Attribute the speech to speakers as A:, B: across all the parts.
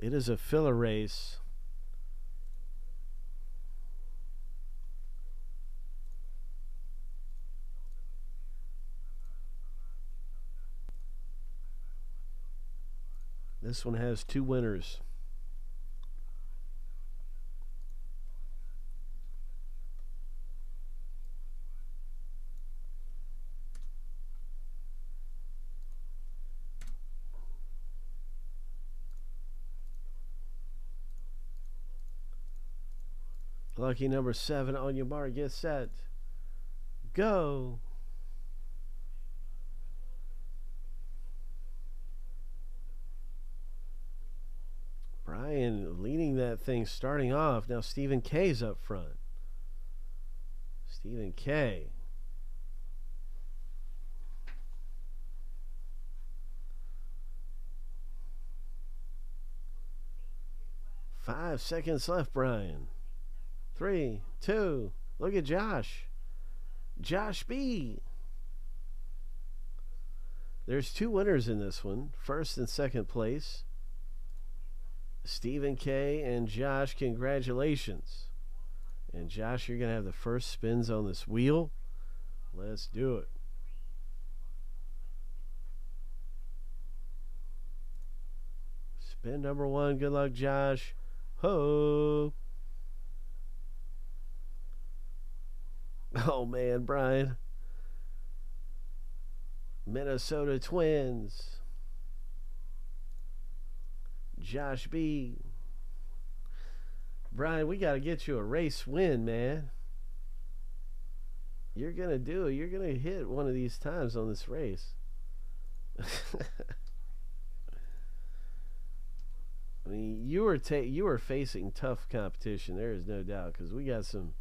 A: It is a filler race. This one has two winners. Lucky number seven on your mark. Get set. Go. Brian leading that thing starting off. Now Stephen K's up front. Stephen K. Five seconds left, Brian. Three, two. Look at Josh. Josh B. There's two winners in this one first and second place. Stephen K. and Josh, congratulations. And Josh, you're going to have the first spins on this wheel. Let's do it. Spin number one. Good luck, Josh. Ho. Oh, man, Brian. Minnesota Twins. Josh B. Brian, we got to get you a race win, man. You're going to do it. You're going to hit one of these times on this race. I mean, you were ta- you were facing tough competition. There is no doubt because we got some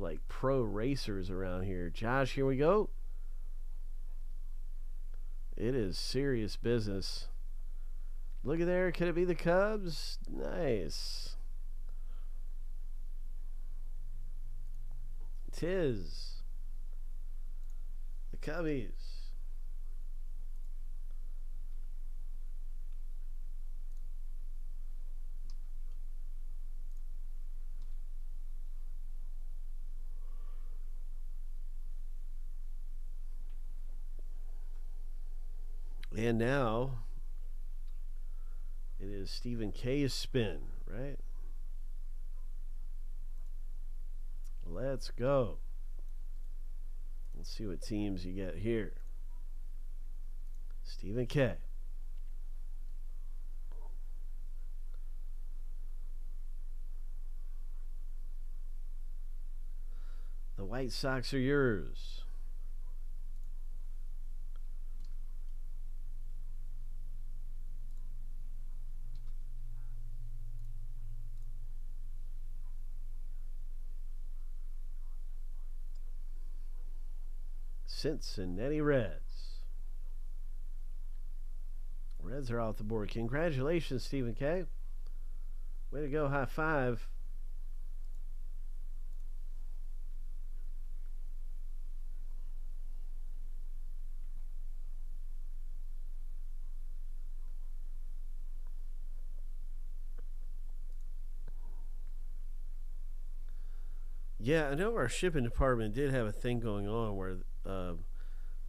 A: like pro racers around here. Josh, here we go. It is serious business. Look at there. Could it be the Cubs? Nice. Tis. The Cubbies. And now it is Stephen K's spin, right? Let's go. Let's see what teams you get here. Stephen K. The White Sox are yours. Cincinnati Reds. Reds are off the board. Congratulations, Stephen K. Way to go. High five. Yeah, I know our shipping department did have a thing going on where uh,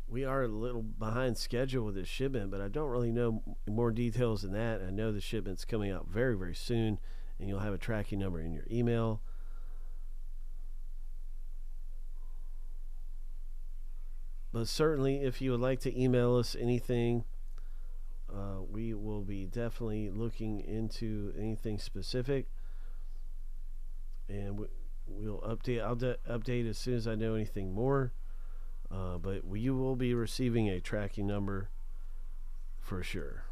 A: we are a little behind schedule with this shipment, but I don't really know more details than that. I know the shipment's coming out very, very soon, and you'll have a tracking number in your email. But certainly, if you would like to email us anything, uh, we will be definitely looking into anything specific, and we, we'll update. I'll de- update as soon as I know anything more. Uh, but you will be receiving a tracking number for sure.